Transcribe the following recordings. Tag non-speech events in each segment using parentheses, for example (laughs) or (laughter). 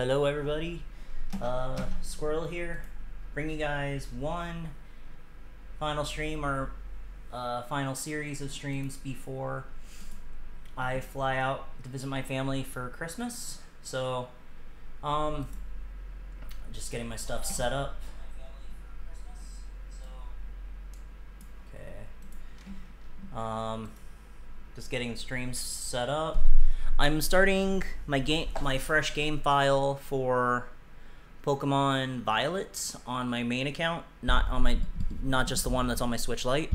hello everybody. Uh, Squirrel here, bringing you guys one final stream or uh, final series of streams before I fly out to visit my family for Christmas. So, um, just getting my stuff set up. Okay. Um, just getting the streams set up. I'm starting my game, my fresh game file for Pokemon Violet on my main account, not on my, not just the one that's on my Switch Lite.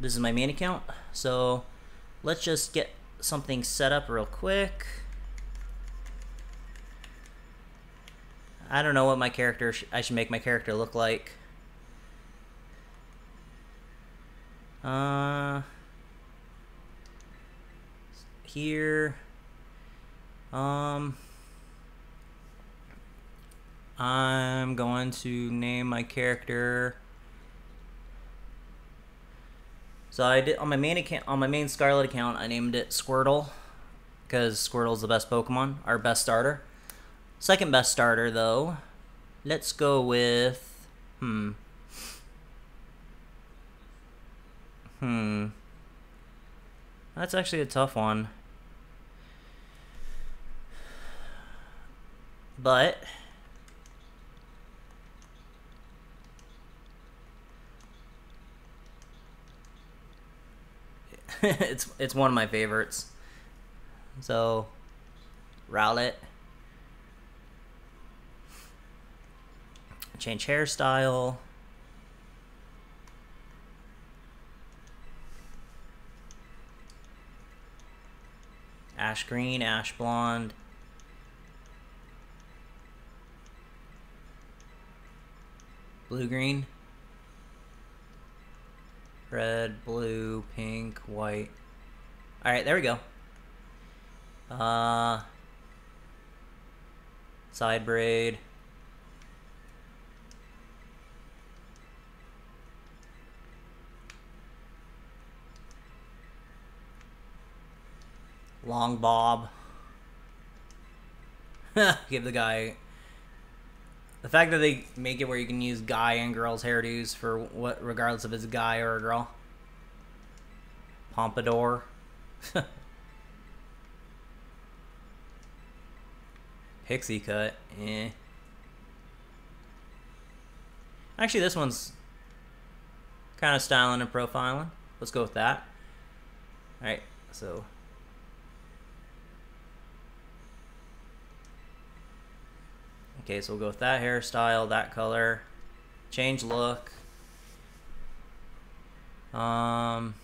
This is my main account, so let's just get something set up real quick. I don't know what my character sh I should make my character look like. Uh, here. Um, I'm going to name my character. So I did on my main account, on my main Scarlet account, I named it Squirtle because Squirtle's the best Pokemon, our best starter. Second best starter though, let's go with hmm. Hmm. That's actually a tough one. But (laughs) it's it's one of my favorites. So Rowlet. Change hairstyle. Ash green, ash blonde. Blue green. Red, blue, pink, white. Alright, there we go. Uh, side braid. Long bob. (laughs) Give the guy the fact that they make it where you can use guy and girl's hairdos for what, regardless if it's a guy or a girl. Pompadour. (laughs) Pixie cut. Eh. Actually, this one's kind of styling and profiling. Let's go with that. Alright, so Okay, so we'll go with that hairstyle, that color. Change look. Um,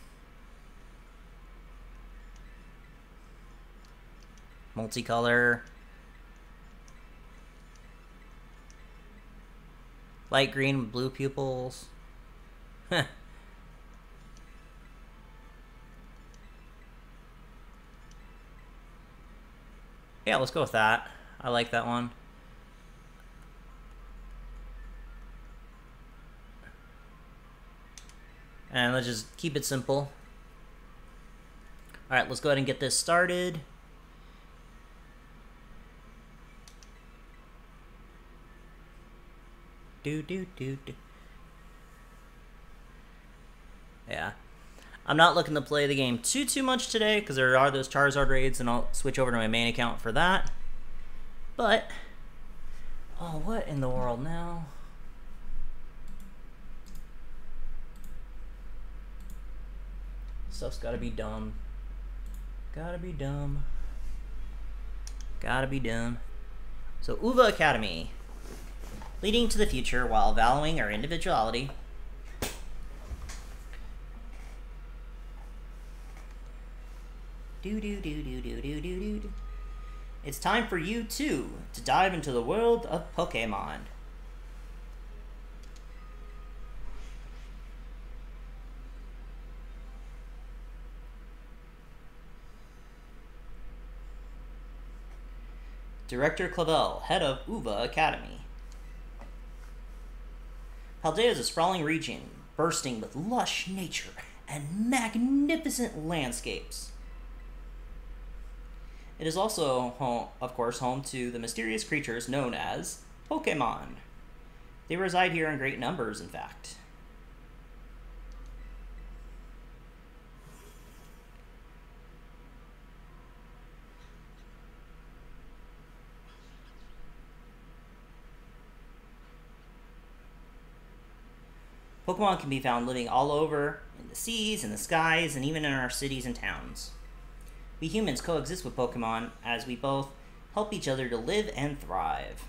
multicolor. Light green blue pupils. yeah, let's go with that. I like that one. And let's just keep it simple. Alright, let's go ahead and get this started. Do, do, do, do. Yeah. I'm not looking to play the game too, too much today, because there are those Charizard raids, and I'll switch over to my main account for that. But, oh, what in the world now? Stuff's gotta be dumb. Gotta be dumb. Gotta be dumb. So, UVA Academy. Leading to the future while valuing our individuality. Do do do do do do do do. It's time for you too to dive into the world of Pokemon. Director Clavel, head of UVA Academy. Paldea is a sprawling region bursting with lush nature and magnificent landscapes. It is also, home, of course, home to the mysterious creatures known as Pokemon. They reside here in great numbers, in fact. Pokemon can be found living all over in the seas, in the skies, and even in our cities and towns. We humans coexist with Pokemon as we both help each other to live and thrive.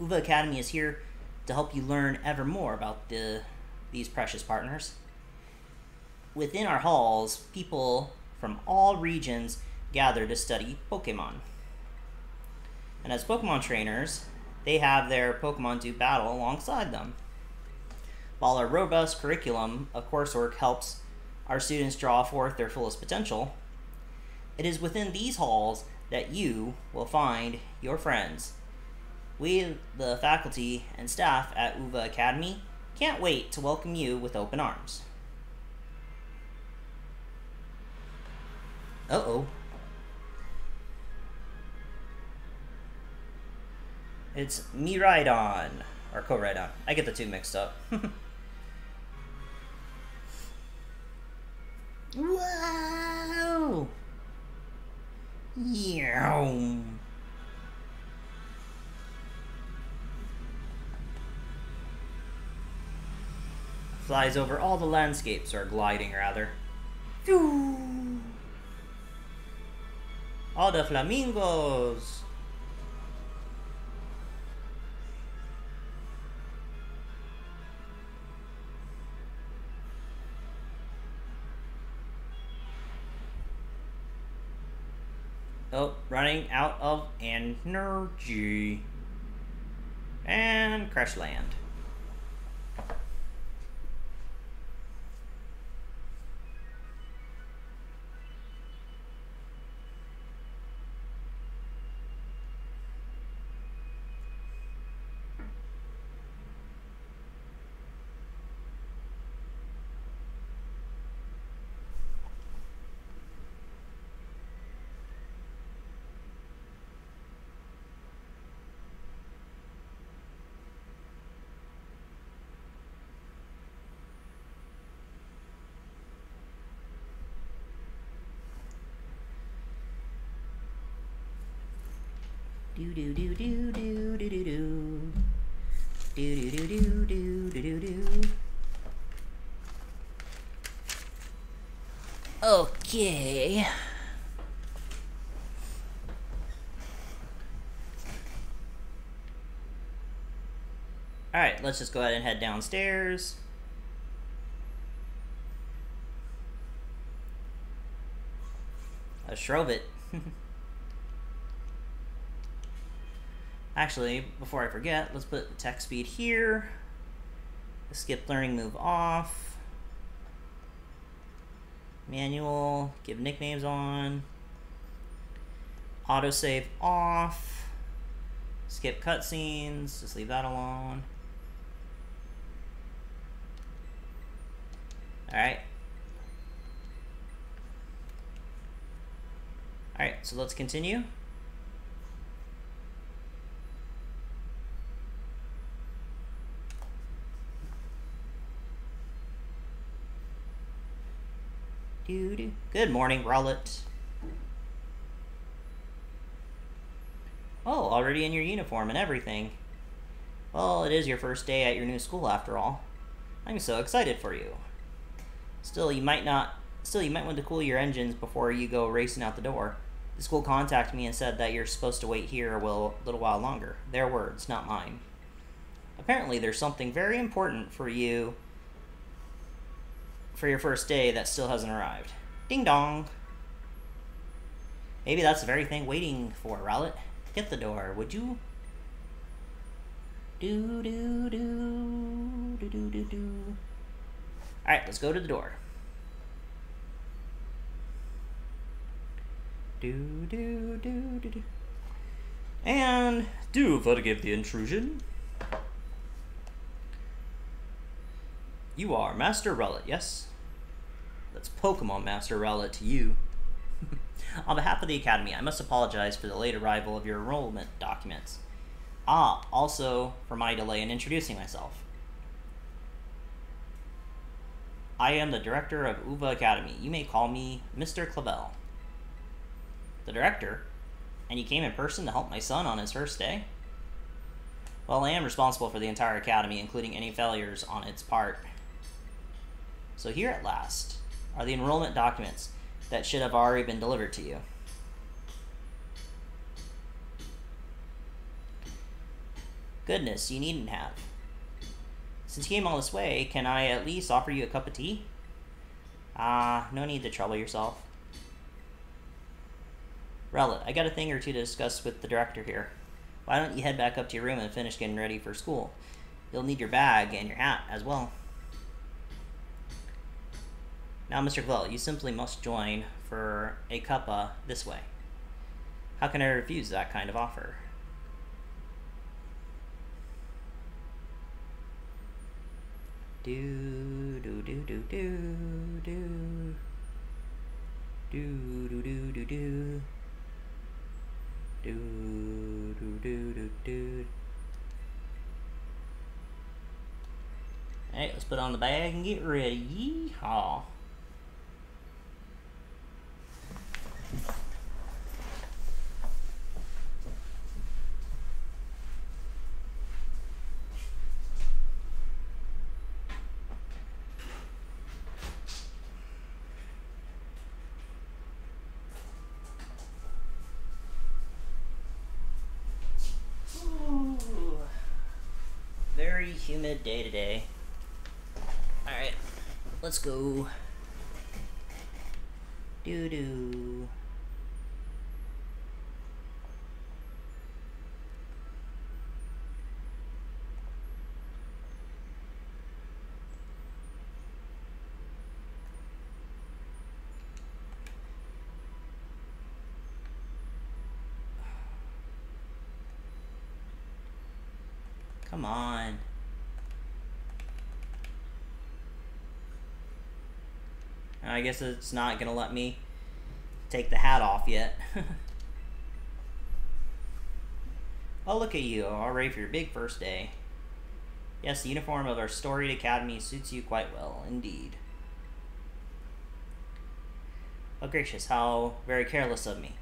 UVA Academy is here to help you learn ever more about the these precious partners. Within our halls, people from all regions gather to study Pokemon. And as Pokemon trainers, they have their Pokemon do battle alongside them. While our robust curriculum of coursework helps our students draw forth their fullest potential, it is within these halls that you will find your friends. We, the faculty and staff at UVA Academy, can't wait to welcome you with open arms. Uh oh. It's Miraidon, or Koraidon. I get the two mixed up. (laughs) Whoa! Yeah. Flies over all the landscapes, or gliding rather. All the flamingos! Oh, running out of energy. And crash land. Do do do do do do do do. Do do do do do do do. Okay. Alright, let's just go ahead and head downstairs. A Shrove (laughs) Actually, before I forget, let's put the text speed here. Skip learning move off. Manual, give nicknames on. Autosave off. Skip cutscenes, just leave that alone. Alright. Alright, so let's continue. Good morning, Rowlet. Oh, already in your uniform and everything. Well, it is your first day at your new school after all. I'm so excited for you. Still, you might not... Still, you might want to cool your engines before you go racing out the door. The school contacted me and said that you're supposed to wait here a little while longer. Their words, not mine. Apparently, there's something very important for you for your first day that still hasn't arrived. Ding dong. Maybe that's the very thing waiting for, Rowlet. Get the door, would you? Do do do do do do do. Alright, let's go to the door. Do do do do do. And do forgive the intrusion. You are Master Rowlet, yes? That's Pokemon Master Rowlet to you. (laughs) On behalf of the Academy, I must apologize for the late arrival of your enrollment documents. Ah, also for my delay in introducing myself. I am the director of UVA Academy. You may call me Mr. Clavel. The director? And you came in person to help my son on his first day? Well, I am responsible for the entire academy, including any failures on its part. So here at last are the enrollment documents that should have already been delivered to you. Goodness, you needn't have. Since you came all this way, can I at least offer you a cup of tea? Ah, uh, no need to trouble yourself. Rowlet, I got a thing or two to discuss with the director here. Why don't you head back up to your room and finish getting ready for school? You'll need your bag and your hat as well. Now, Mr. Clavel, you simply must join for a cuppa this way. How can I refuse that kind of offer? Do do do do do do do do do do do do do do do do Hey, let's put on the bag and get ready. Yeehaw. Humid day today. Alright, let's go. Doo doo. Come on. I guess it's not going to let me take the hat off yet. (laughs) oh, look at you, all ready for your big first day. Yes, the uniform of our storied academy suits you quite well, indeed. Oh, gracious, how very careless of me.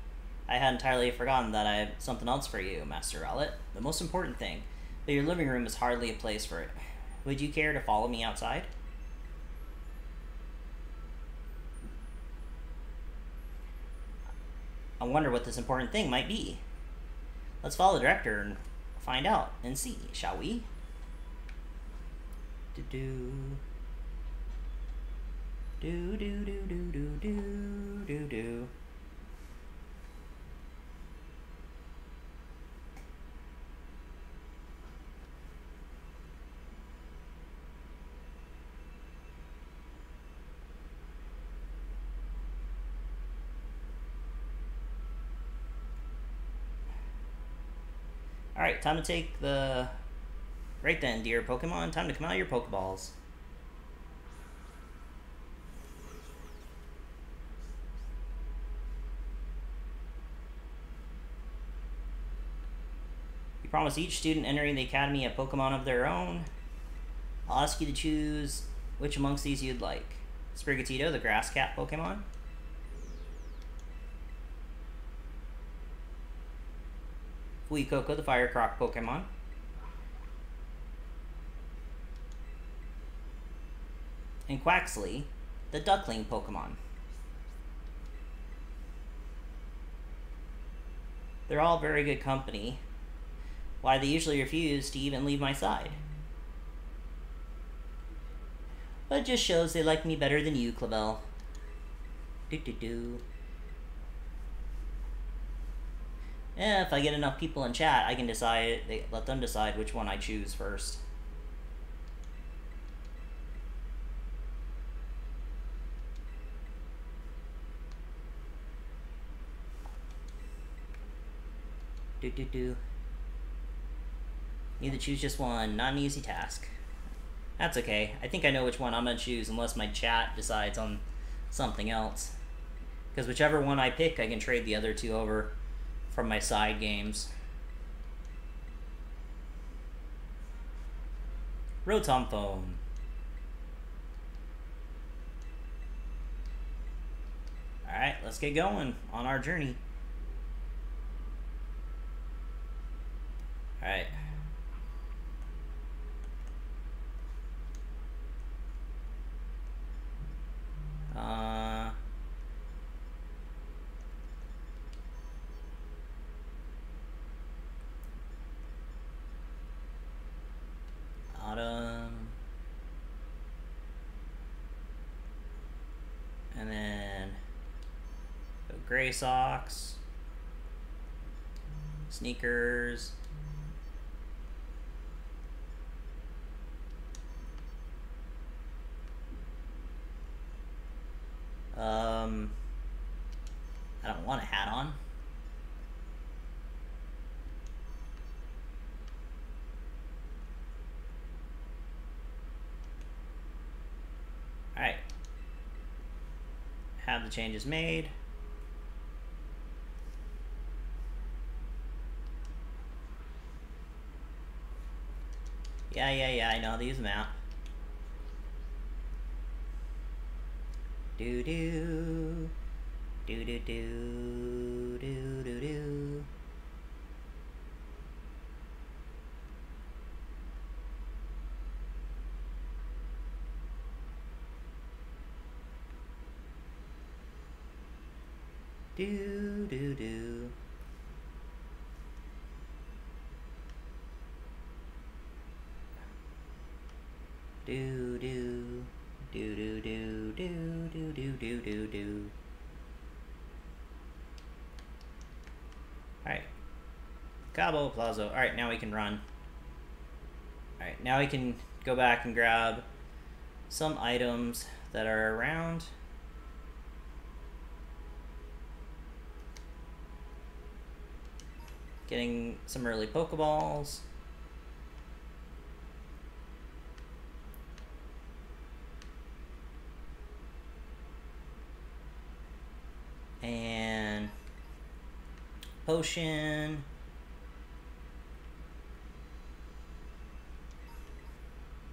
I had entirely forgotten that I had something else for you, Master Rowlet. The most important thing, that your living room is hardly a place for it. Would you care to follow me outside? I wonder what this important thing might be. Let's follow the director and find out and see, shall we? Do do. Do do do do do do do do. Alright, time to take the... Right then, dear Pokemon, time to come out of your Pokeballs. You promise each student entering the Academy a Pokemon of their own. I'll ask you to choose which amongst these you'd like. Sprigatito, the grass cat Pokemon. Fuecoco, the Fire Croc Pokemon. And Quaxly, the Duckling Pokemon. They're all very good company. Why they usually refuse to even leave my side. But it just shows they like me better than you, Clavel. Do do do. Eh, if I get enough people in chat, I can decide, they, let them decide which one I choose first. Do do do. Need to choose just one, not an easy task. That's okay. I think I know which one I'm gonna choose unless my chat decides on something else. Because whichever one I pick, I can trade the other two over from my side games. Rotom phone. Alright, let's get going on our journey. Alright. Uh... Autumn. And then go gray socks, sneakers. Um, I don't want a hat on. Alright. Have the changes made. Yeah, yeah, yeah, I know, these. Do do. Do do do. Do do do. Do do do. Do do do do do do do do do do do. Alright. Cabo Plazo. Alright, now we can run. Alright, now we can go back and grab some items that are around. Getting some early Pokeballs. And potion.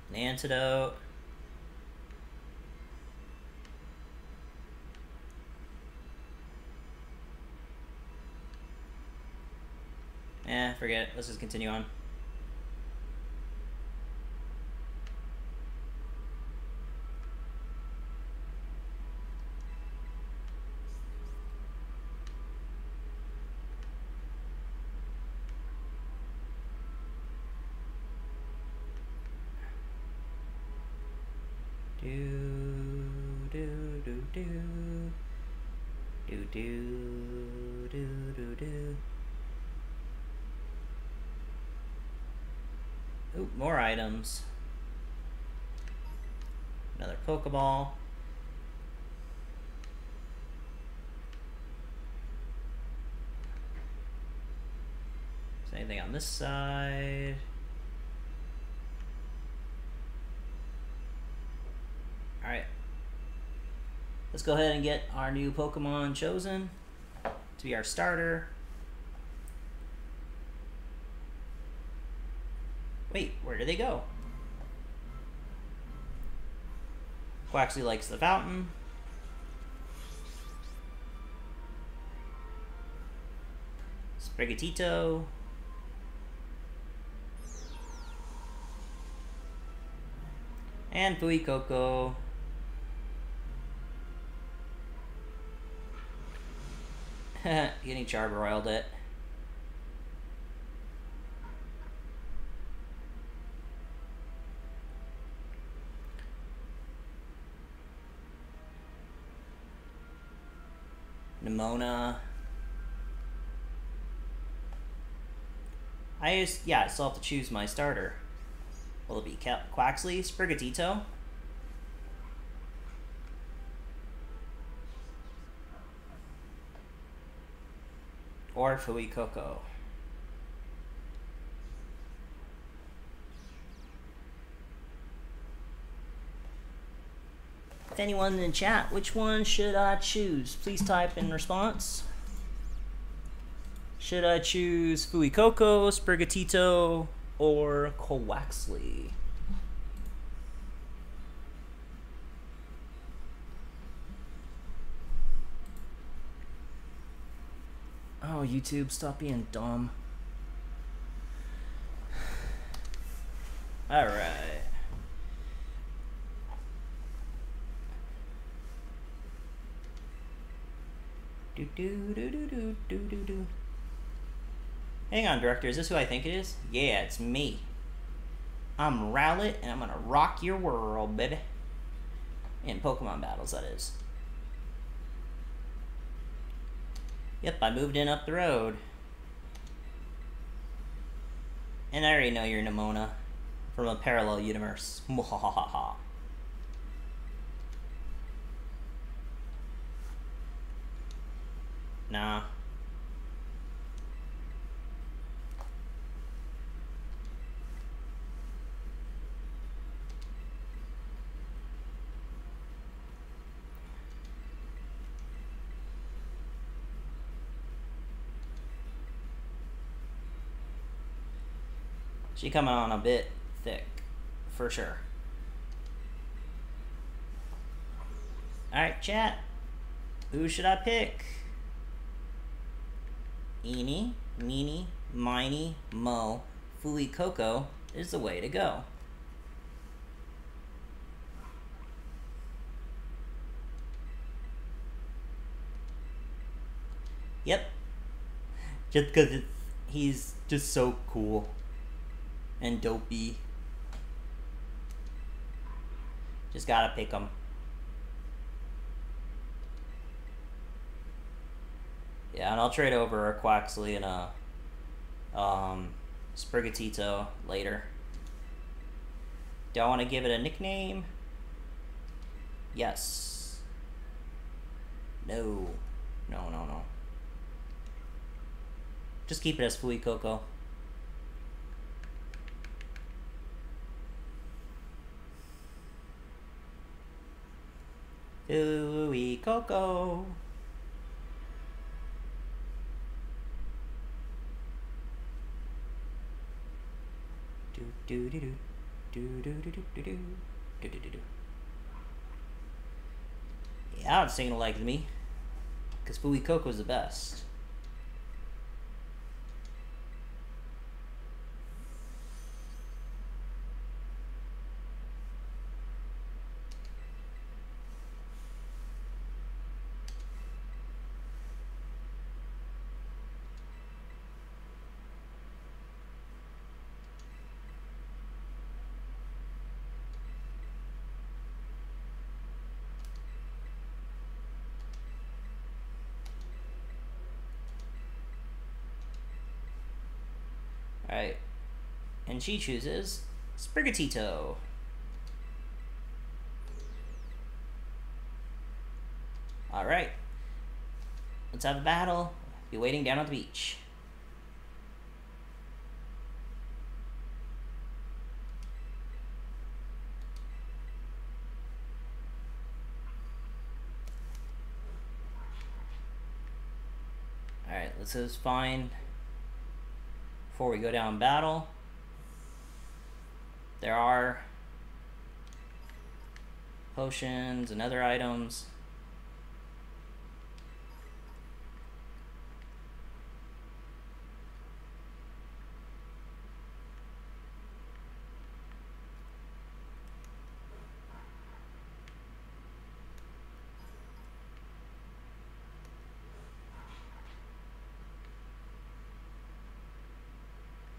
An antidote. Eh, forget it. Let's just continue on. Ooh, more items. Another Pokeball. Is anything on this side? Alright. Let's go ahead and get our new Pokemon chosen to be our starter. Wait, where did they go? Quaxly likes the fountain. Sprigatito. And Fuecoco. (laughs) Getting Charbroiled it. Nemona. I just, yeah, I still have to choose my starter. Will it be Quaxly, Sprigatito? Or Fuecoco? if anyone in the chat, which one should I choose? Please type in response. Should I choose Fuecoco, Sprigatito, or Quaxly? Oh, YouTube, stop being dumb. (sighs) Alright. Do do do do do do do do. Hang on, director. Is this who I think it is? Yeah, it's me. I'm Rowlet, and I'm gonna rock your world, baby. In Pokemon battles, that is. Yep, I moved in up the road. And I already know you're Nemona from a parallel universe. (laughs) Nah. She coming on a bit thick, for sure. Alright, chat. Who should I pick? Eeny, meeny, miny, mo, coco is the way to go. Yep. Just because he's just so cool and dopey. Just gotta pick them. Yeah, and I'll trade over a Quaxly and a um, Sprigatito later. Do I want to give it a nickname? Yes. No. No, no, no. Just keep it as Fuecoco. Fuecoco. Do do do do do do do do do do do do do do. Yeah, I'm singing like me, because Fuecoco's the best. Alright. And she chooses Sprigatito. Alright. Let's have a battle. Be waiting down on the beach. Alright, let's just find before we go down battle. There are potions and other items.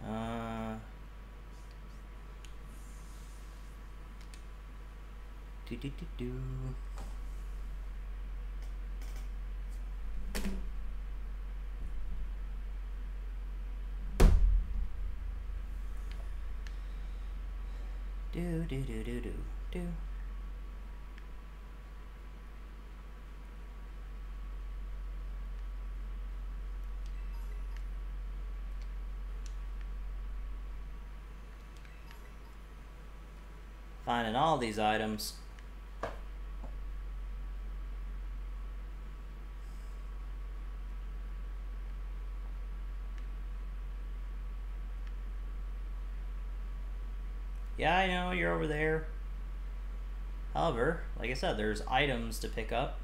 Uh, do do do do. Do do do do do. Finding all these items. Yeah, I know, you're over there. However, like I said, there's items to pick up.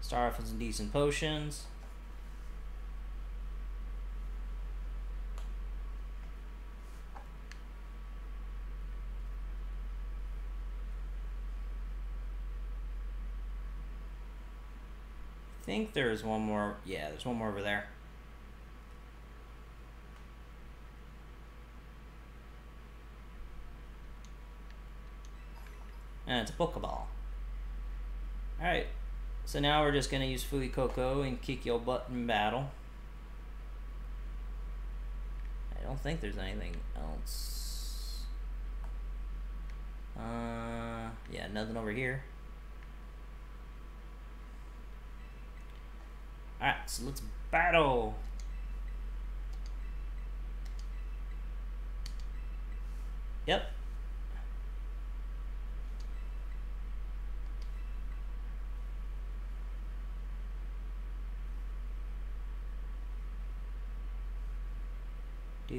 Start off with some decent potions. I think there's one more. Yeah, there's one more over there. And it's a Pokeball. Alright, so now we're just going to use Fuecoco and kick your butt in battle. I don't think there's anything else. Uh, yeah, nothing over here. Alright, so let's battle. Yep, Do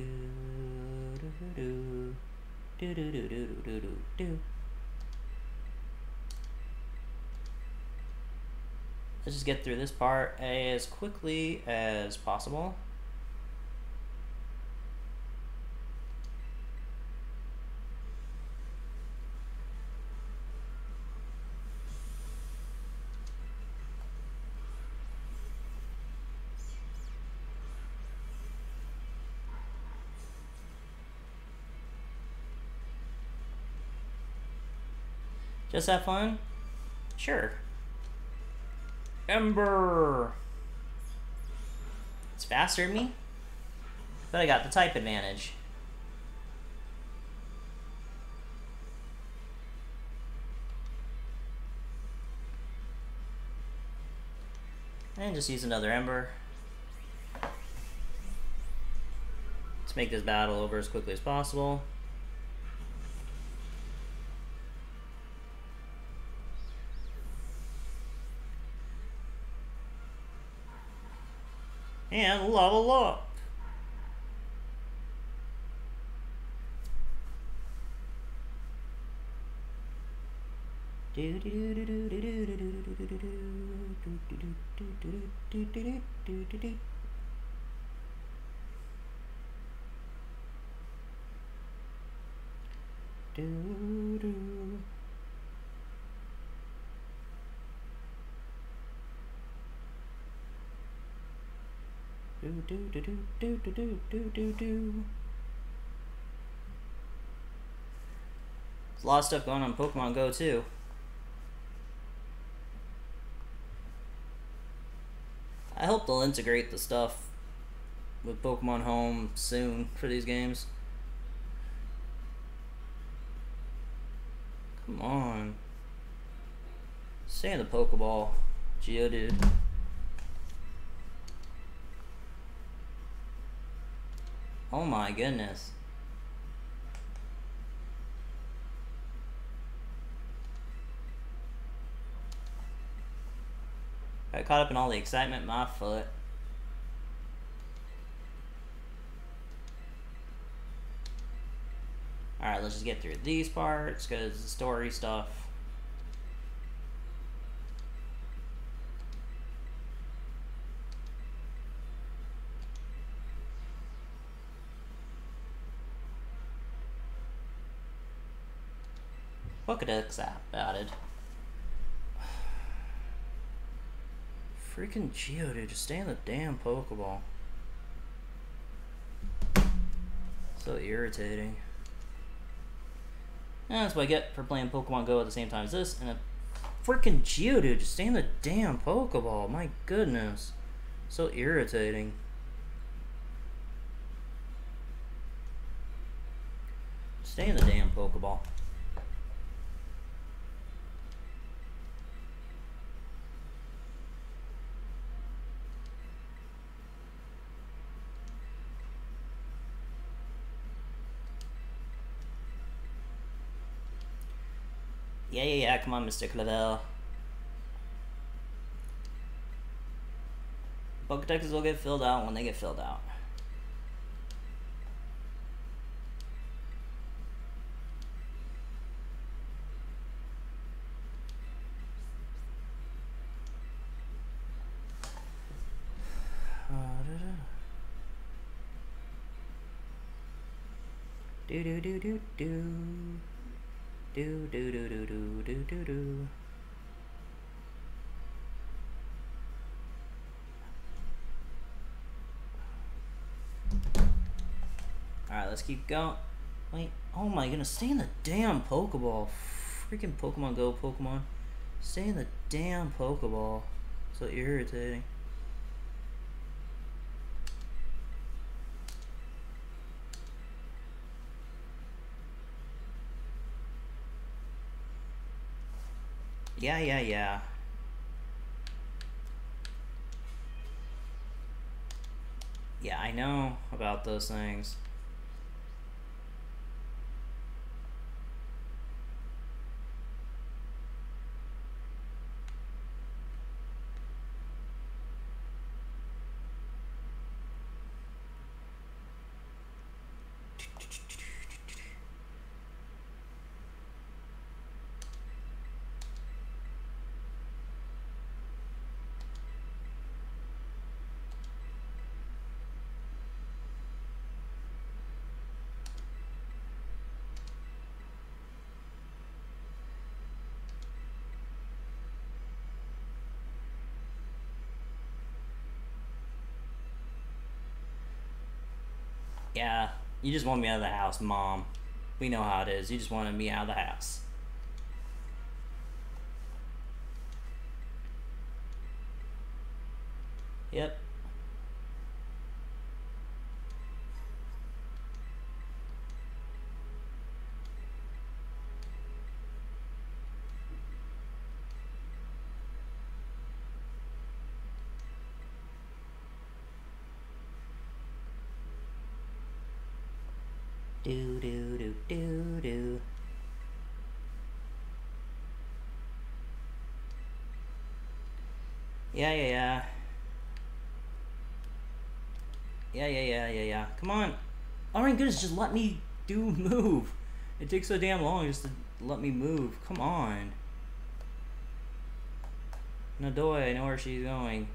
do do do do do do do do do. Let's just get through this part as quickly as possible. Just have fun? Sure. Ember! It's faster than me? But I got the type advantage. And just use another Ember. Let's make this battle over as quickly as possible. And level up. Do Do do do do do do do do do. There's a lot of stuff going on Pokemon Go too. I hope they'll integrate the stuff with Pokemon Home soon for these games. Come on. Stay in the Pokeball, Geodude. Oh my goodness. Got caught up in all the excitement my foot. Alright, let's just get through these parts, because the story stuff Pokedex app added. Freaking Geodude, just stay in the damn Pokeball. So irritating. And that's what I get for playing Pokemon Go at the same time as this. And a freaking Geodude, just stay in the damn Pokeball. My goodness. So irritating. Stay in the damn Pokeball. Come on, Mr. Clavel. Bug detectors will get filled out when they get filled out. (sighs) Do do do do do. Do do do do do do do do. Alright, let's keep going. Wait, oh my goodness, stay in the damn Pokeball. Freaking Pokemon Go Pokemon. Stay in the damn Pokeball. So irritating. Yeah, yeah, yeah. Yeah, I know about those things. Yeah, you just want me out of the house, Mom. We know how it is. You just wanted me out of the house. Yep. Do do do. Yeah, yeah, yeah. Yeah, yeah, yeah, yeah, yeah. Come on. Oh my goodness, just let me do move. It takes so damn long just to let me move. Come on. Nadoy, I know where she's going.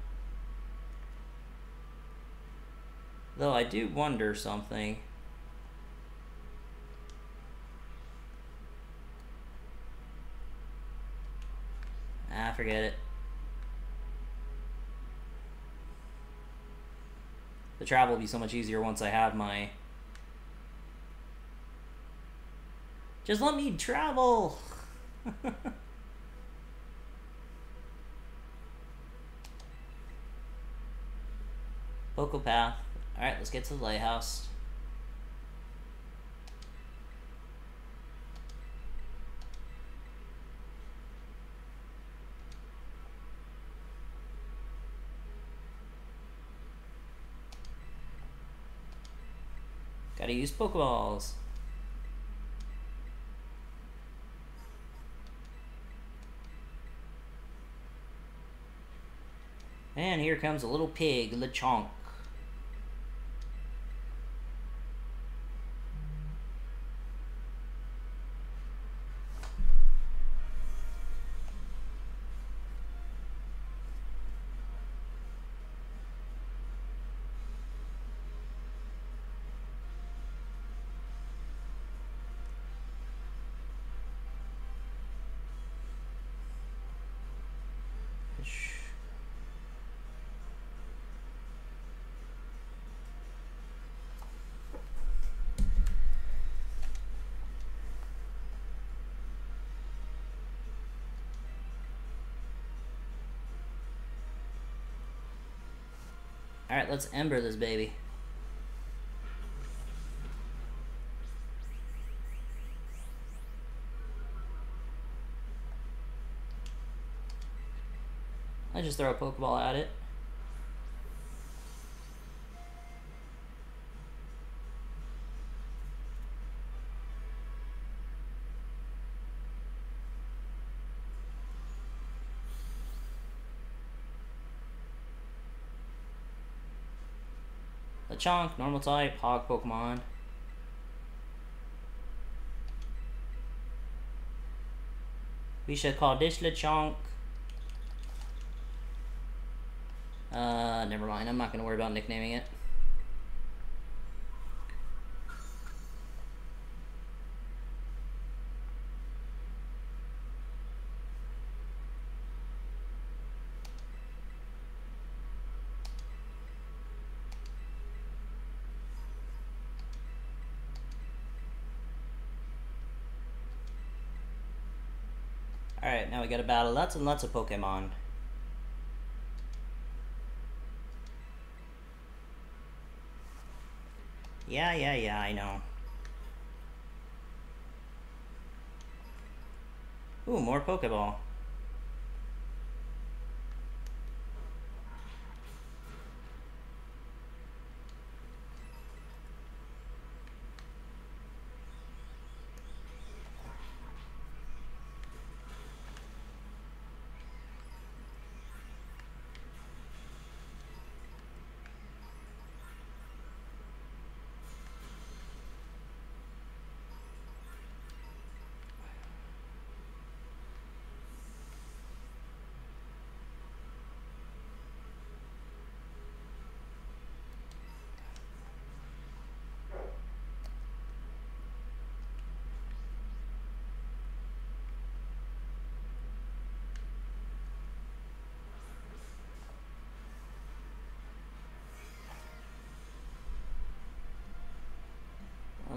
Though I do wonder something. Ah, forget it. The travel will be so much easier once I have my... Just let me travel! (laughs) Vocal path. Alright, let's get to the lighthouse. Gotta use Pokeballs. And here comes a little pig, Lechonk. Let's ember this baby. I just throw a Pokeball at it. Lechonk, normal type, hog Pokemon. We should call this Lechonk. Uh, never mind. I'm not going to worry about nicknaming it. Alright, now we gotta battle lots and lots of Pokemon. Yeah, yeah, yeah, I know. Ooh, more Pokeball.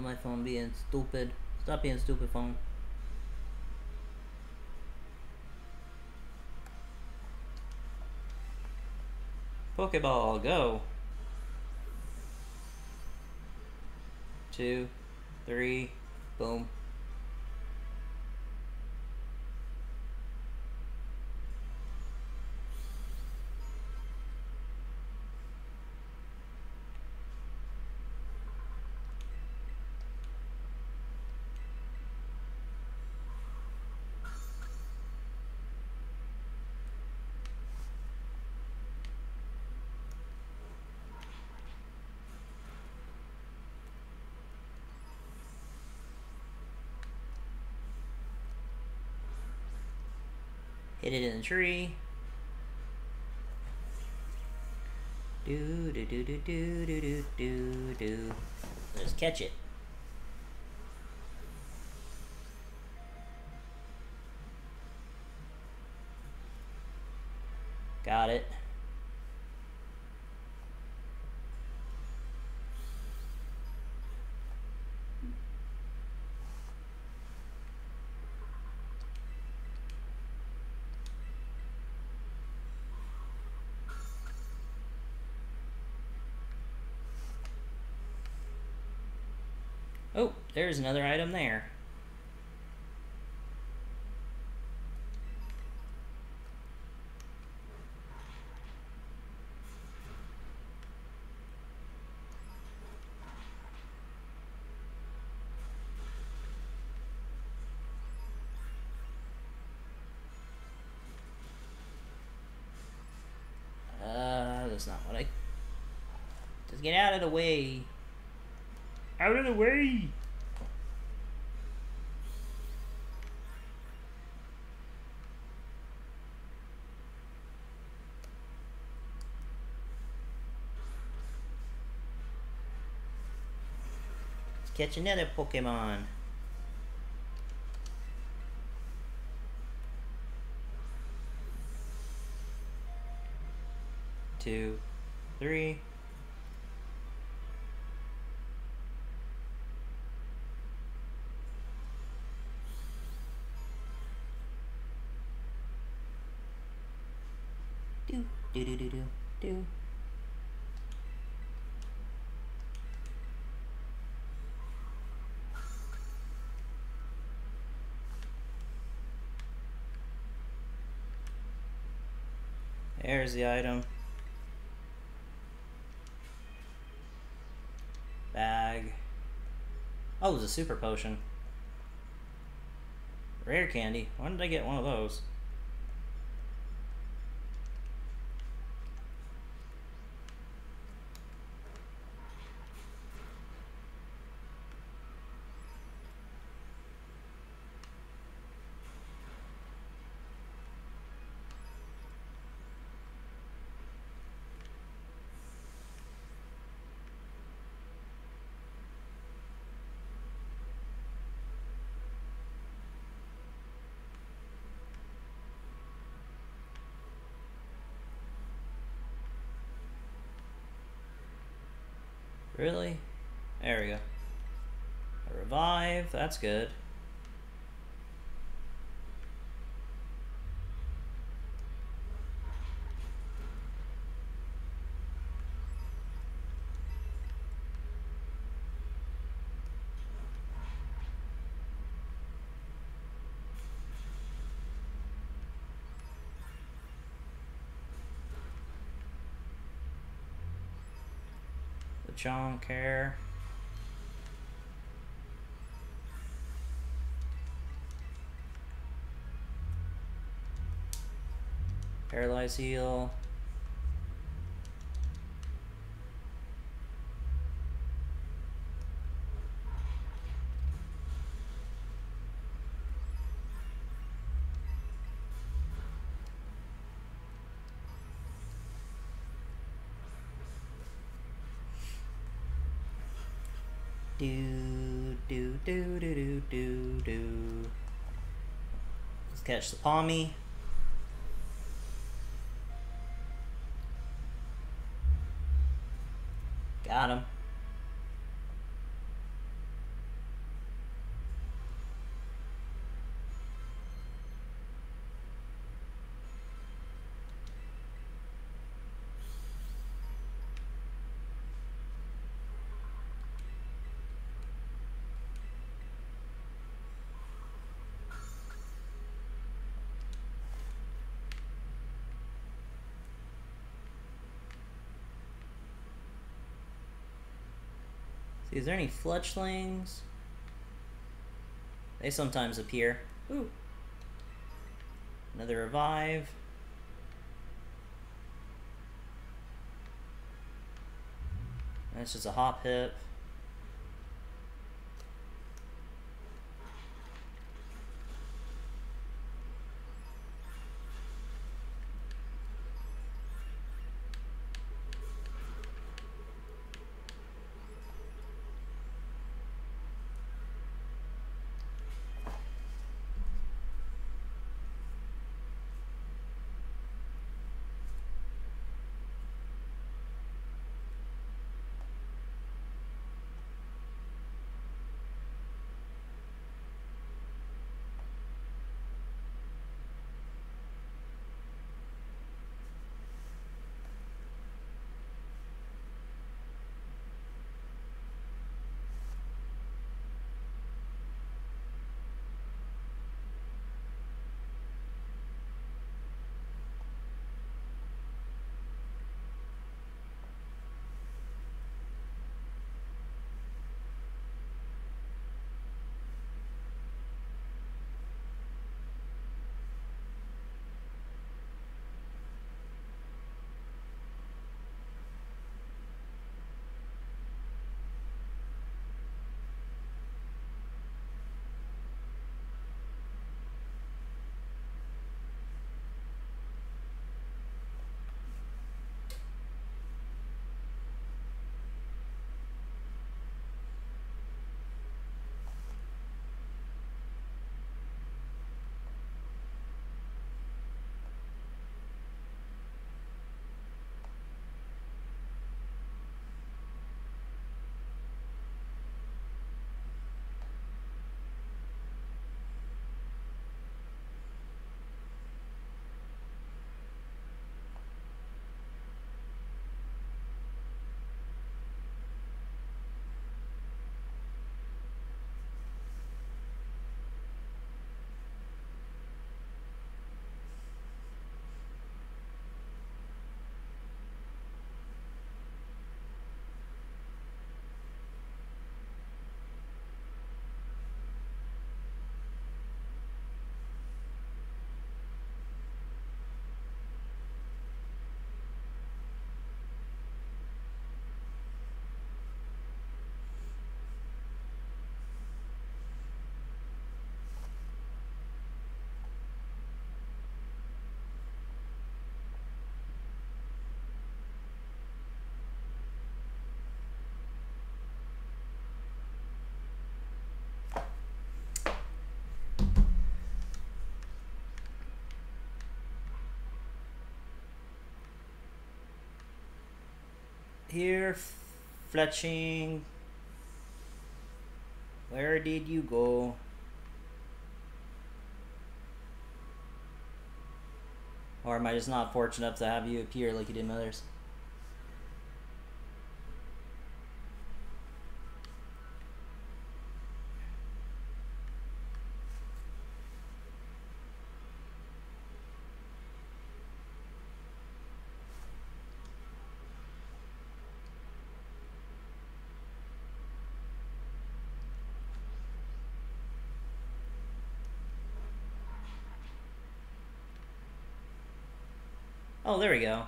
on my phone being stupid. Stop being stupid, phone. Pokeball, go. Two, three, boom. Hit it in the tree. Do do do do do do do do do. Let's catch it. Got it. Oh, there's another item there. Uh, that's not what I... Just get out of the way. Out of the way! Let's catch another Pokemon. Two, three. Do do. There's the item. Bag. Oh, it was a super potion. Rare candy. When did I get one of those? Really? There we go. A revive, that's good. John Care. Paralyze heal. Do do do do do do do. Let's catch the Pawmi. Got him. See, is there any fletchlings? They sometimes appear. Ooh. Another revive. That's just a Hoppip. Here Fletchling. Where did you go? Or am I just not fortunate enough to have you appear like you did in others? Oh, there we go.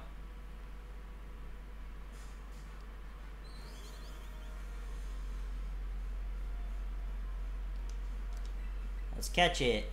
Let's catch it.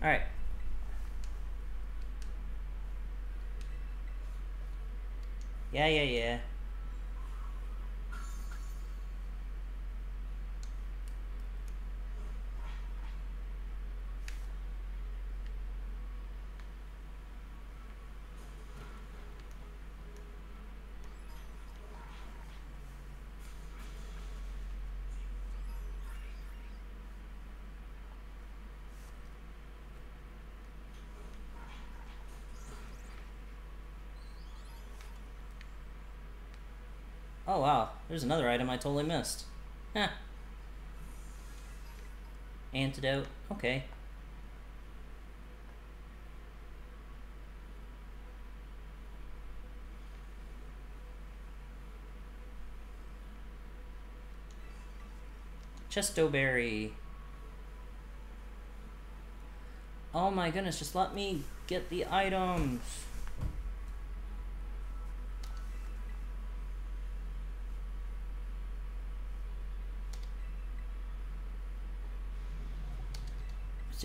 All right. Yeah, yeah, yeah. Oh wow, there's another item I totally missed. Huh. Antidote, okay. Chesto Berry. Oh my goodness, just let me get the items.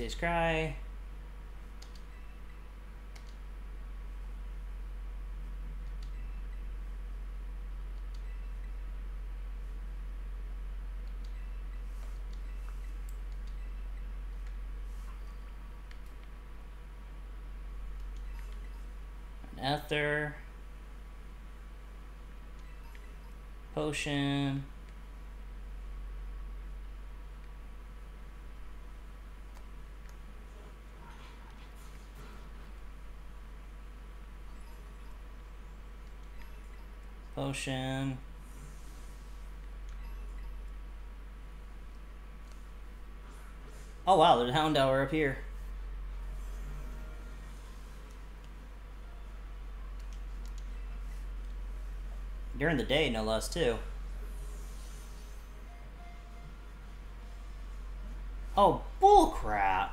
Stage Cry. Ether. Potion. Potion. Oh wow, there's a Houndour up here. During the day, no less, too. Oh, bullcrap.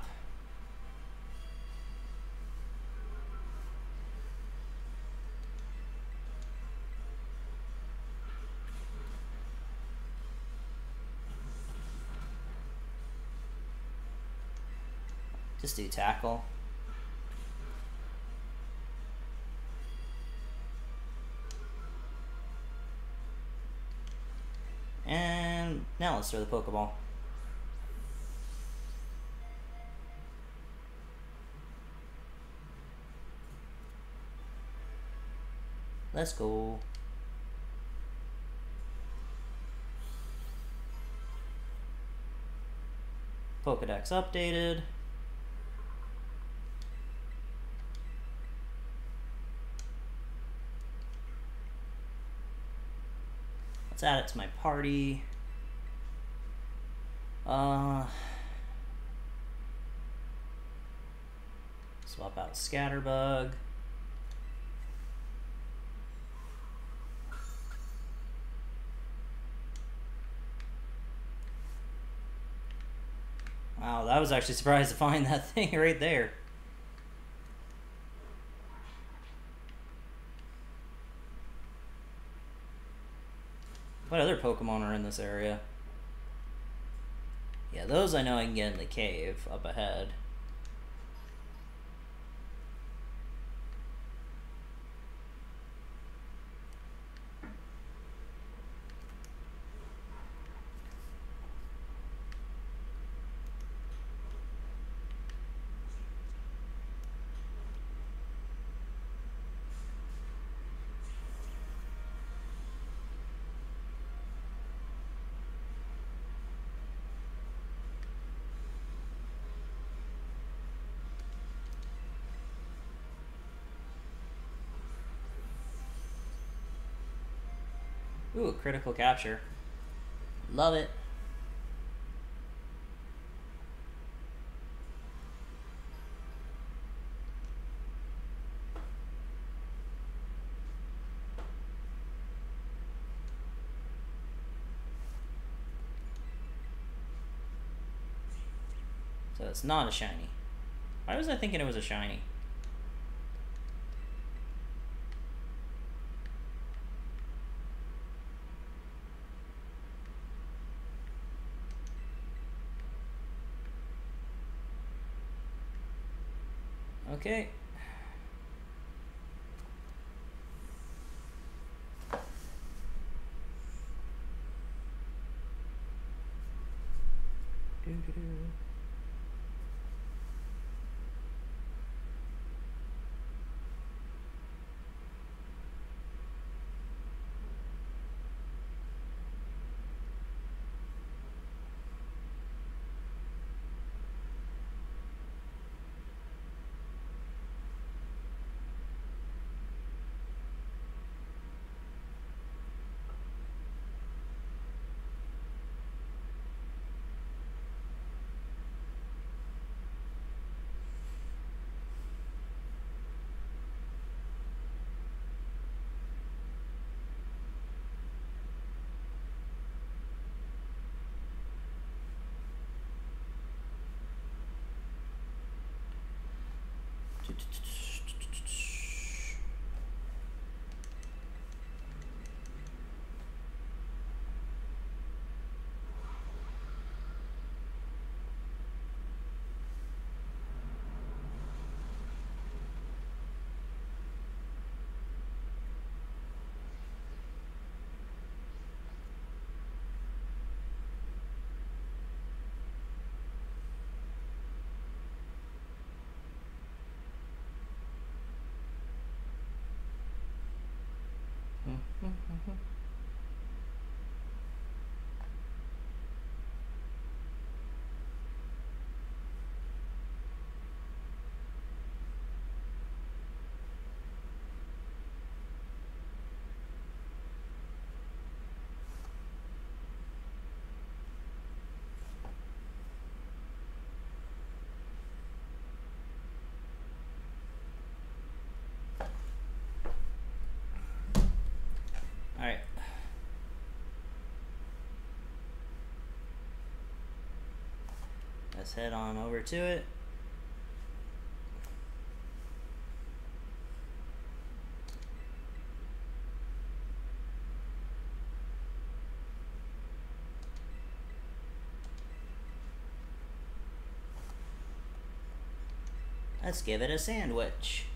Just do tackle. And now let's throw the Pokeball. Let's go. Pokedex updated. Let's add it to my party. Uh, swap out Scatterbug. Wow, I was actually surprised to find that (laughs) thing right there. What other Pokemon are in this area? Yeah, those I know I can get in the cave up ahead. Ooh, critical capture. Love it. So it's not a shiny. Why was I thinking it was a shiny? Okay. t- t- t- Alright. Let's head on over to it. Let's give it a sandwich.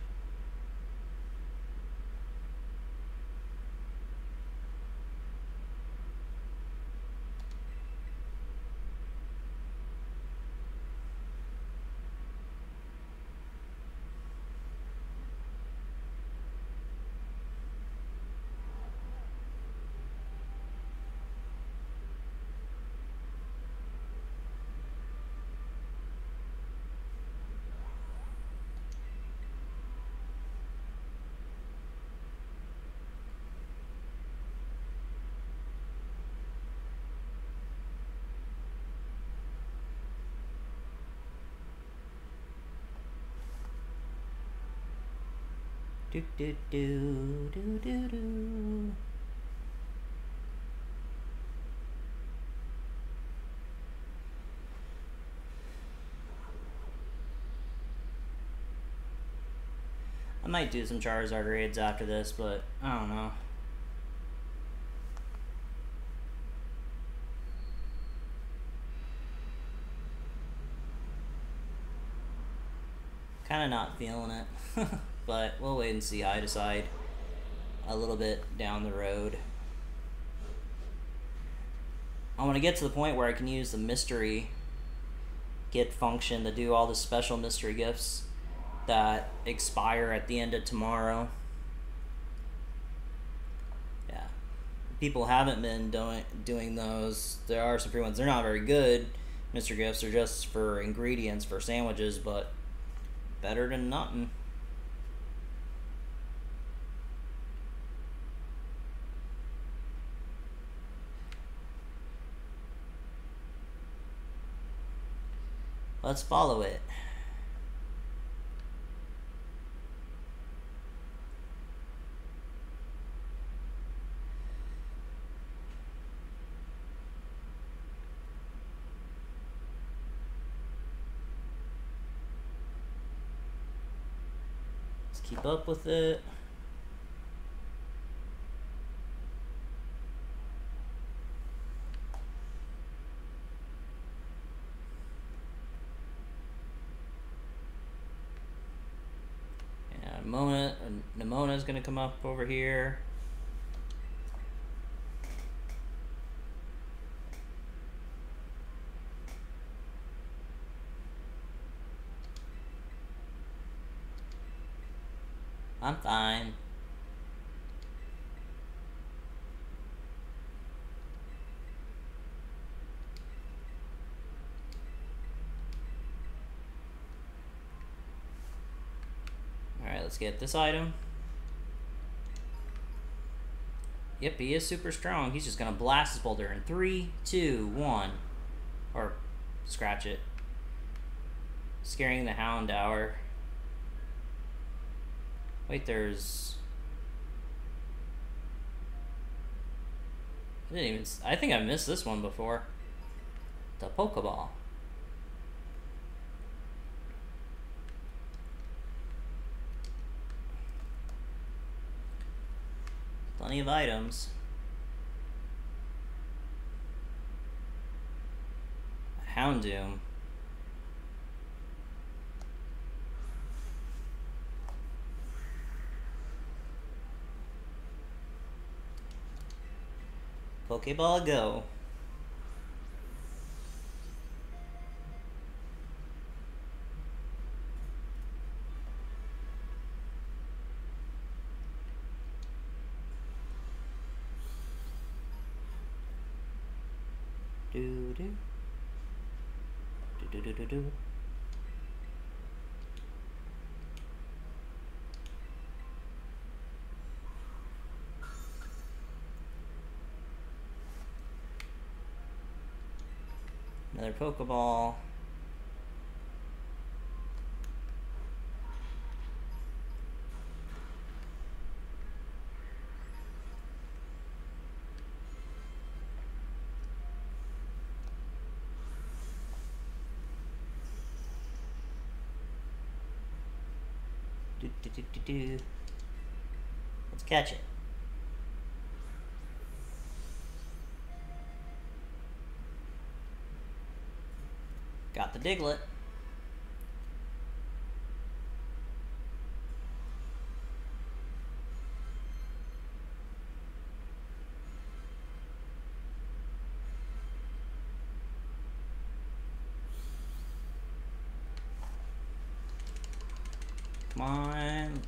Do do do do do do. I might do some Charizard raids after this, but I don't know. Kinda not feeling it. (laughs) but we'll wait and see. I decide a little bit down the road. I want to get to the point where I can use the mystery get function to do all the special mystery gifts that expire at the end of tomorrow. Yeah. People haven't been doing doing those. There are some free ones. They're not very good. mystery gifts are just for ingredients for sandwiches, but better than nothing. Let's follow it. Let's keep up with it. Nemona, Nemona is going come up over here. I'm fine. Alright, let's get this item. Yep, he is super strong. He's just going to blast his boulder in three, two, one, Or scratch it. Scaring the Houndour. Wait, there's... I didn't even... I think I missed this one before. The Pokeball. Plenty of items. Houndoom. Pokeball Go. do do do do. Another Pokeball. Do. Let's catch it. Got the Diglett. Come on.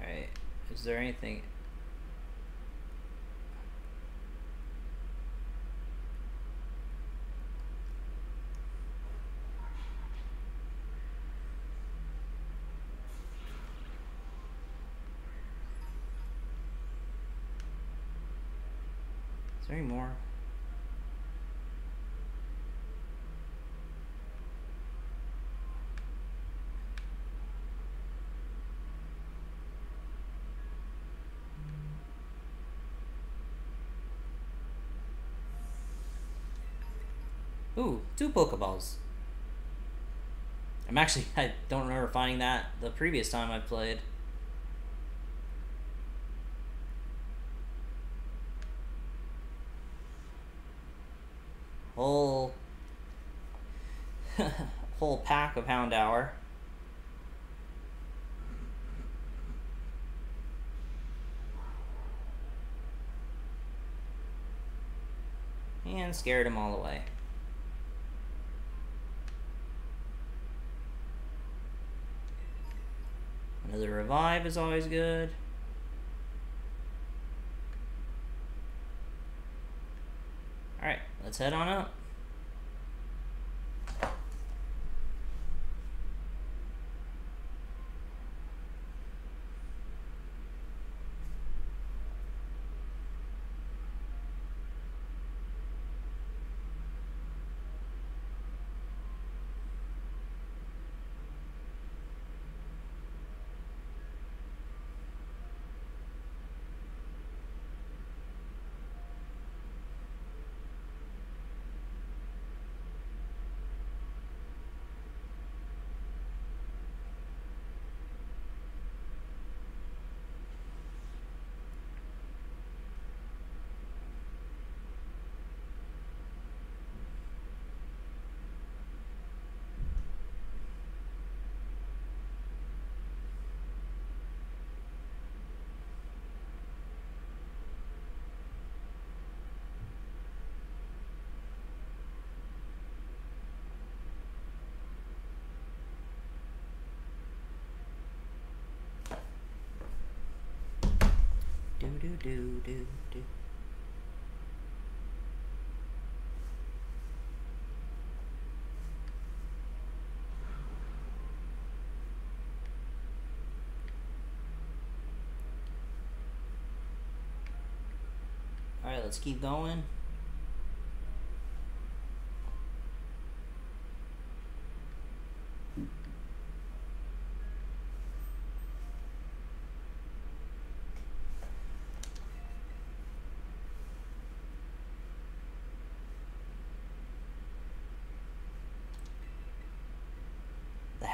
Alright, is there anything... Is there any more? Ooh, two Pokeballs. I'm actually, (laughs) I don't remember finding that the previous time I played. Whole (laughs) whole pack of Houndour. And scared him all away. Another revive is always good. Alright, let's head on up. Do do do do do. All right, let's keep going.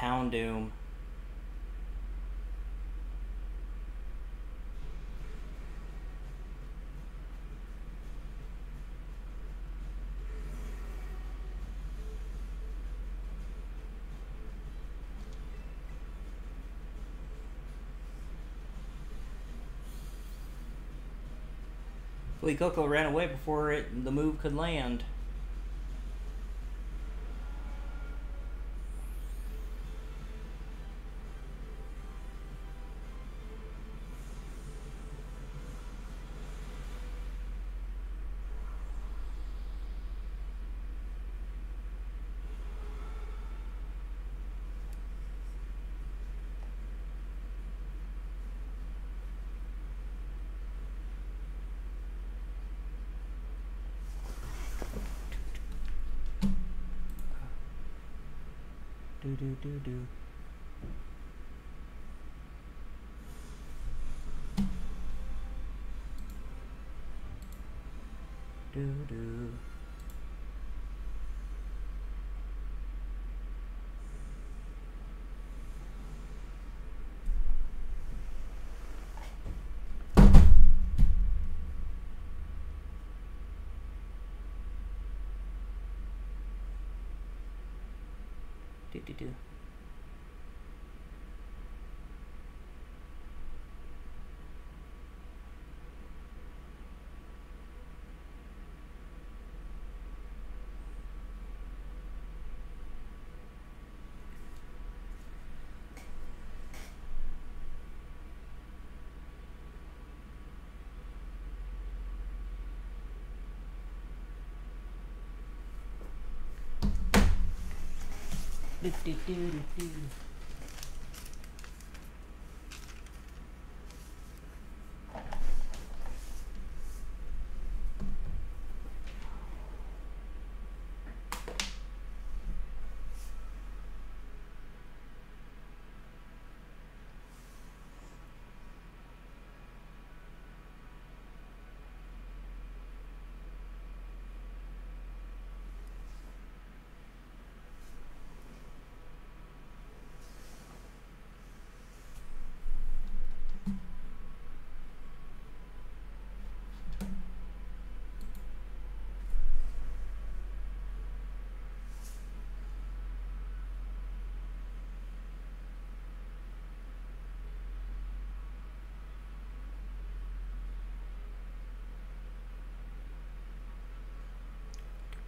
The Houndoom. Coco ran away before it, the move could land. Do do do do. Do do. Do do do. Do do do do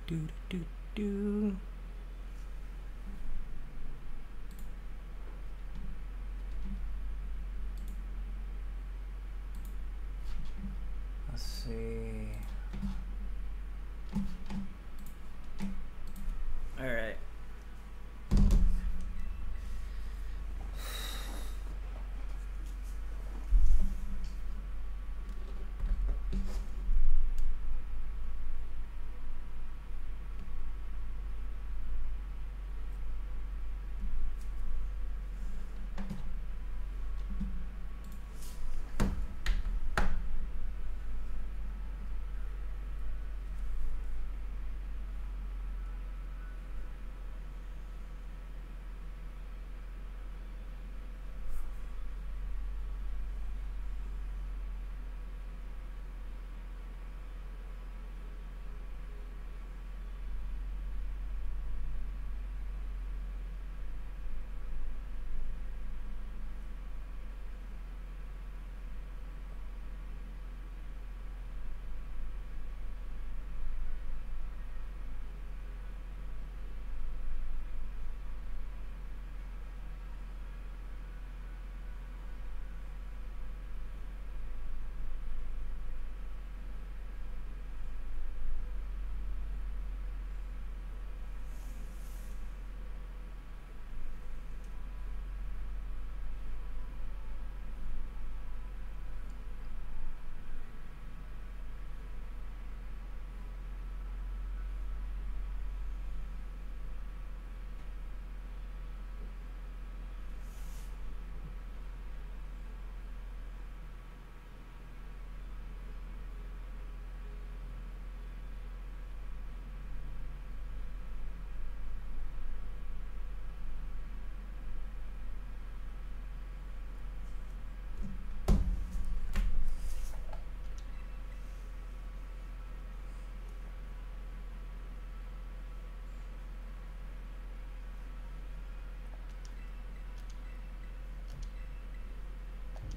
do. do do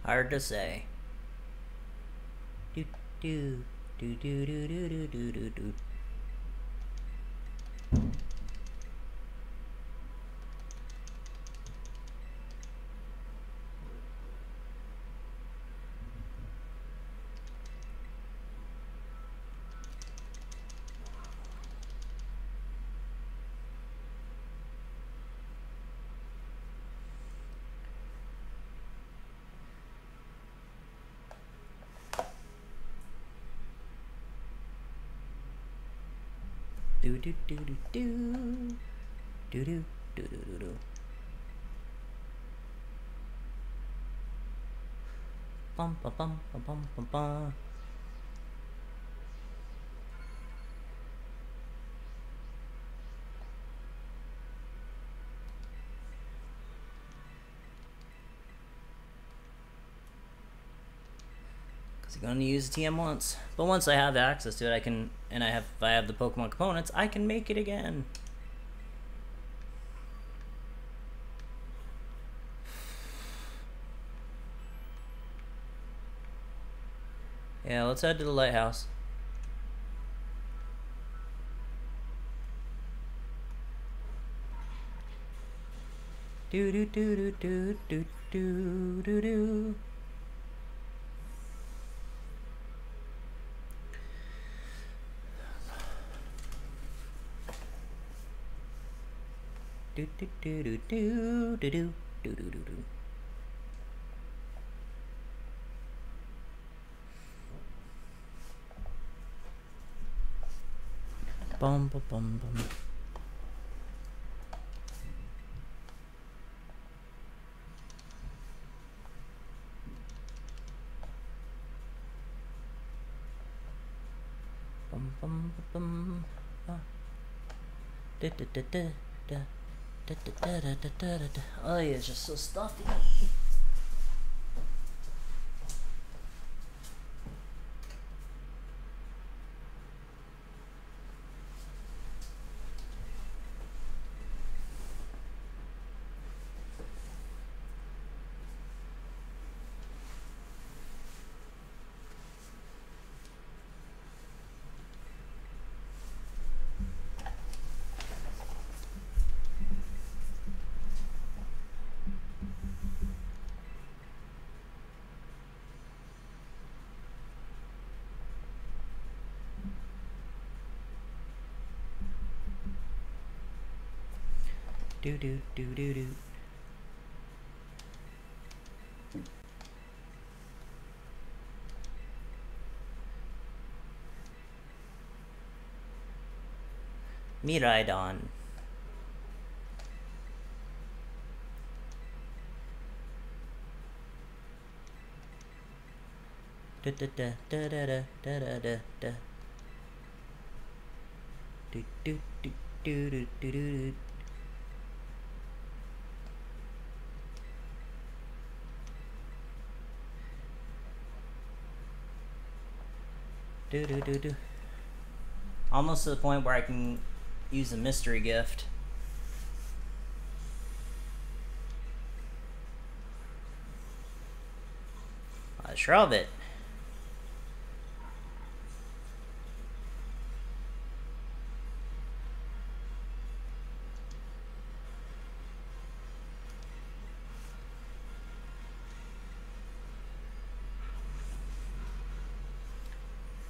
Hard to say. Do do do do do do do do do. Do do do do do do do do do do. Bum bum bum bum bum bum bum. I'm gonna use TM once, but once I have access to it, I can, and I have, if I have the Pokemon components, I can make it again. Yeah, let's head to the lighthouse. Do do do do do do do do do. Do do do do do do do do do do do. Bum bum bum bum. Bum bum bum bum. Da da da da da. Oh yeah, it's just so stuffy. Do do do do do. Miraidon. Da da da da da da da da da da. Do do do do do do do do. Do do do. Almost to the point where I can use a mystery gift. Shrub it.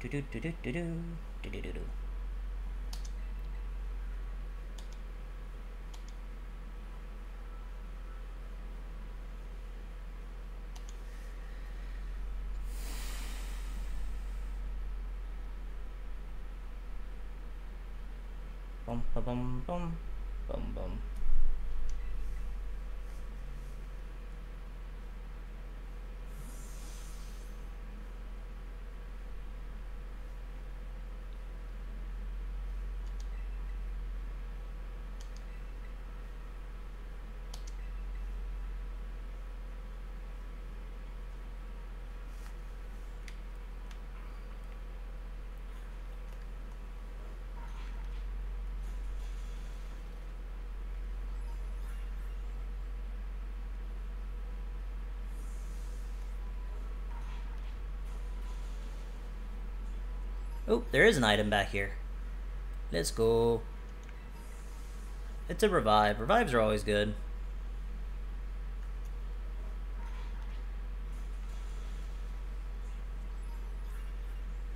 Do do do do do do do do do do. Bum ba bum bum bum bum. Oh, there is an item back here. Let's go. It's a revive. Revives are always good.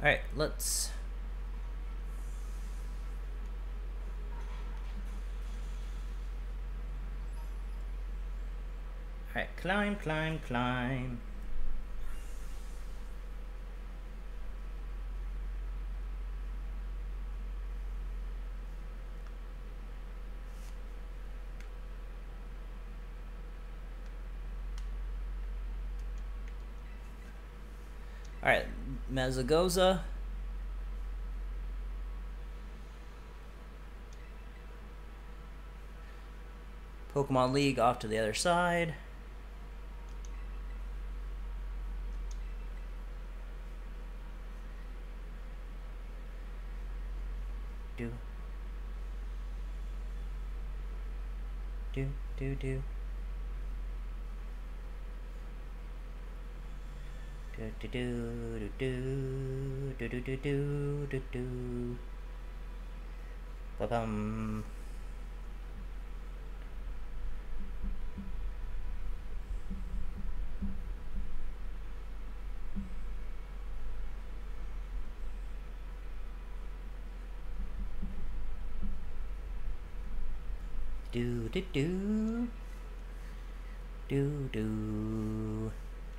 Alright, let's... Alright, climb, climb, climb. Mesagoza. Pokemon League off to the other side. Do. Do, do, do. Do do do do do do do do do. Ba bum. Do do do. Do do.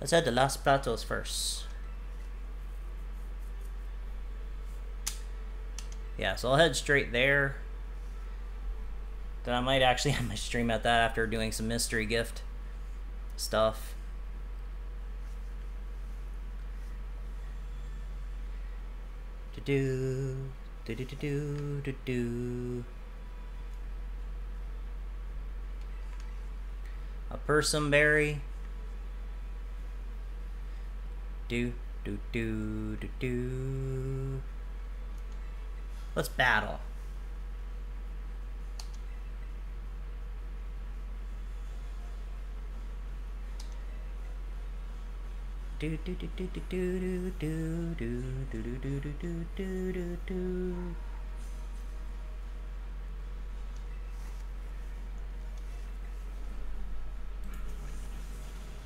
Let's head to Los Platos first. Yeah, so I'll head straight there. Then I might actually (laughs) have my stream at that after doing some mystery gift stuff. Do do do do do do do. A Persim Berry. Do do do do do. Let's battle. Do do do do do do do do do do do do do do do do.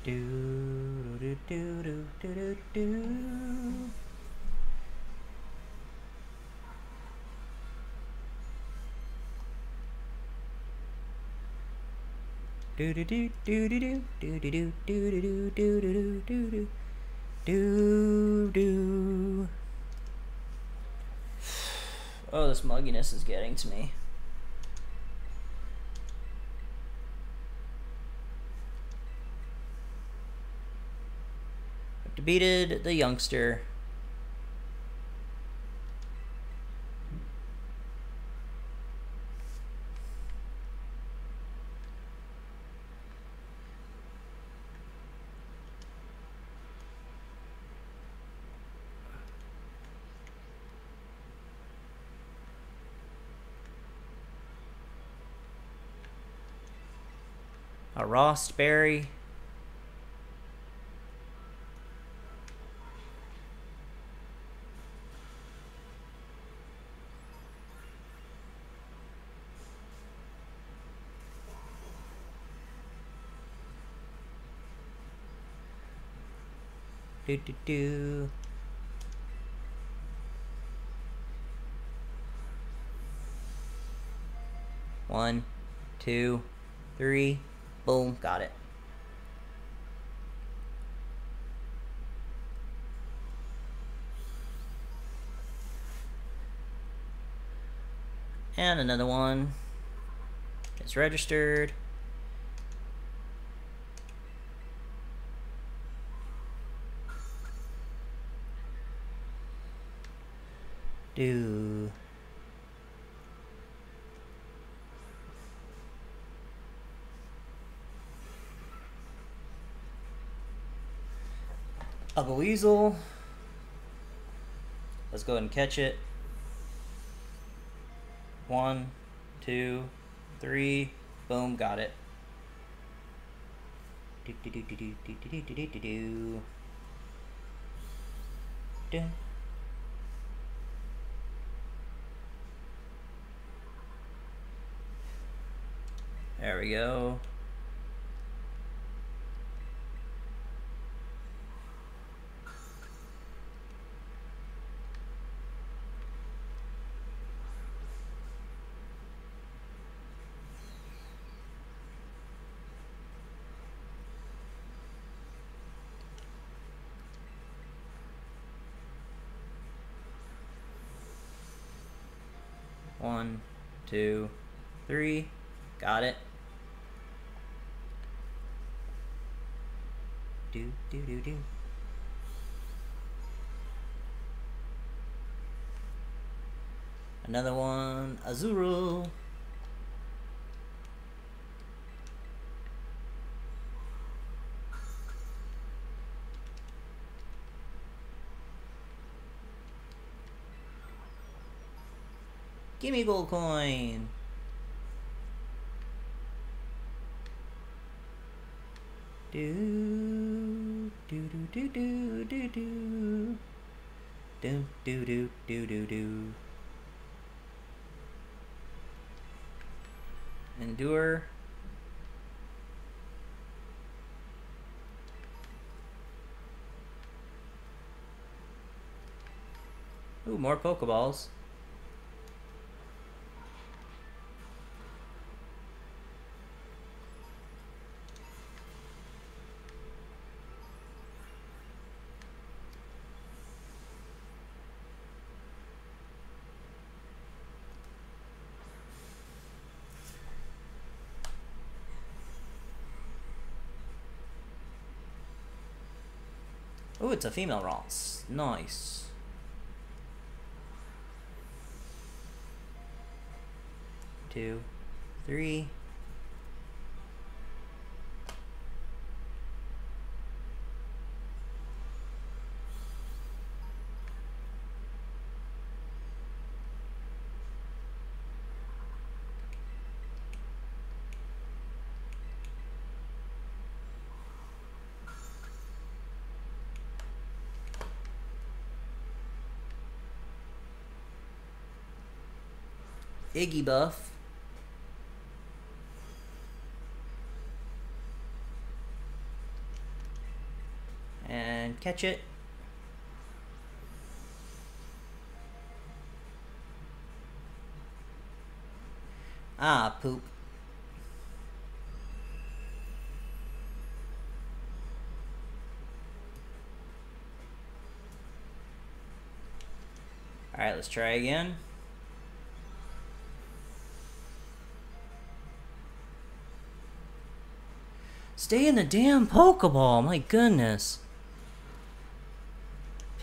Do do do do do do do. Do do do do do do do do do do do do do do do do do. Oh, this mugginess is getting to me. Defeated the youngster. A Rawst Berry. Do do do. One, two, three. Boom, got it. And another one is registered. Do a weasel. Let's go ahead and catch it. One, two, three, boom, got it. Do do do do do do do do do. There we go. One, two, three. Got it. Do, do, do, do. Another one, Azurill. Gimme gold coin. Do do do do do do do. Do do do do do do. Endure. Ooh, more Pokeballs. Ooh, it's a female Ross. Nice. Two, three. Igglybuff. And catch it. Ah, poop. Alright, let's try again. Stay in the damn Pokeball, my goodness.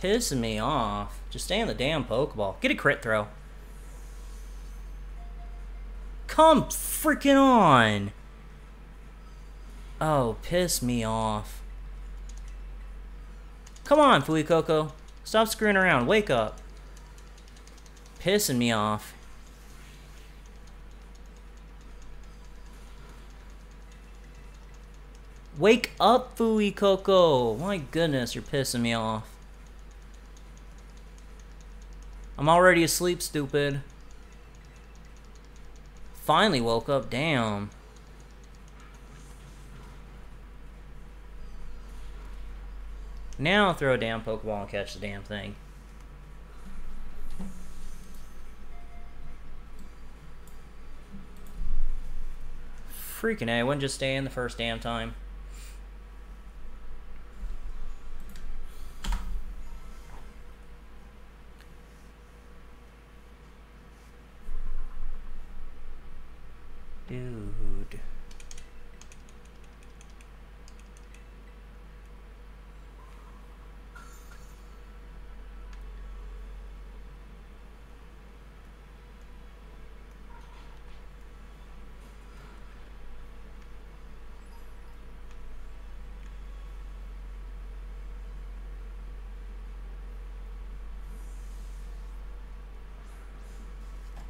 Pissing me off. Just stay in the damn Pokeball. Get a crit throw. Come freaking on! Oh, piss me off. Come on, Fuecoco. Stop screwing around. Wake up. Pissing me off. Wake up, Fuecoco! My goodness, you're pissing me off. I'm already asleep, stupid. Finally woke up, damn. Now I'll throw a damn Pokeball and catch the damn thing. Freaking A, I wouldn't just stay in the first damn time. Dude.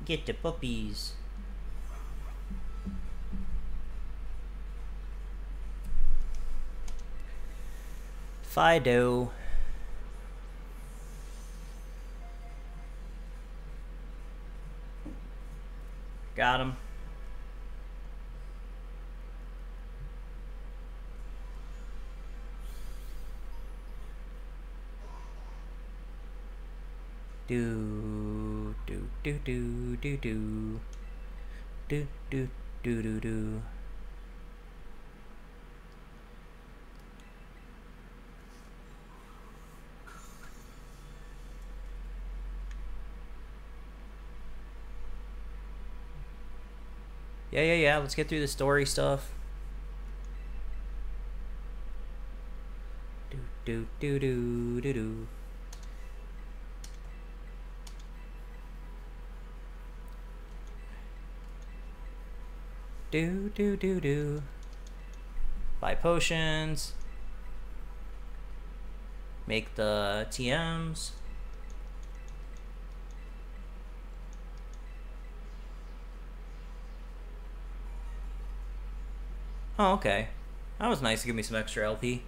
Get the puppies. Fidough. Got him. Do do do do do do do do do do Yeah, yeah, yeah. Let's get through the story stuff. Do do do do do do. Do do do do. Buy potions. Make the TMs. Oh, okay. That was nice to give me some extra LP.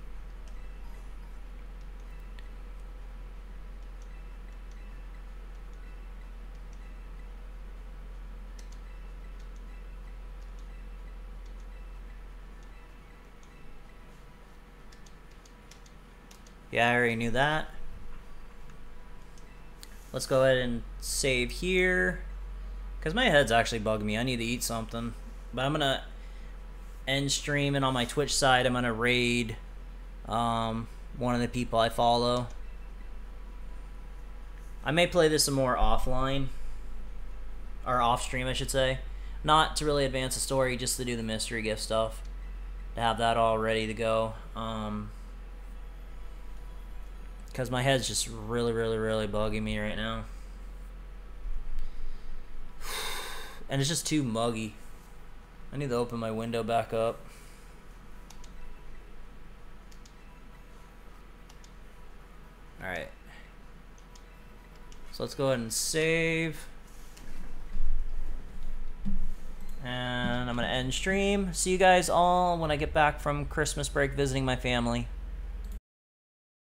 Yeah, I already knew that. Let's go ahead and save here. Because my head's actually bugging me. I need to eat something. But I'm going to end stream. And on my Twitch side, I'm going to raid um, one of the people I follow. I may play this some more offline. Or off stream, I should say. Not to really advance the story, just to do the mystery gift stuff. To have that all ready to go. Um, because my head's just really, really, really bugging me right now. (sighs) And it's just too muggy. I need to open my window back up. Alright. So let's go ahead and save. And I'm going to end stream. See you guys all when I get back from Christmas break visiting my family.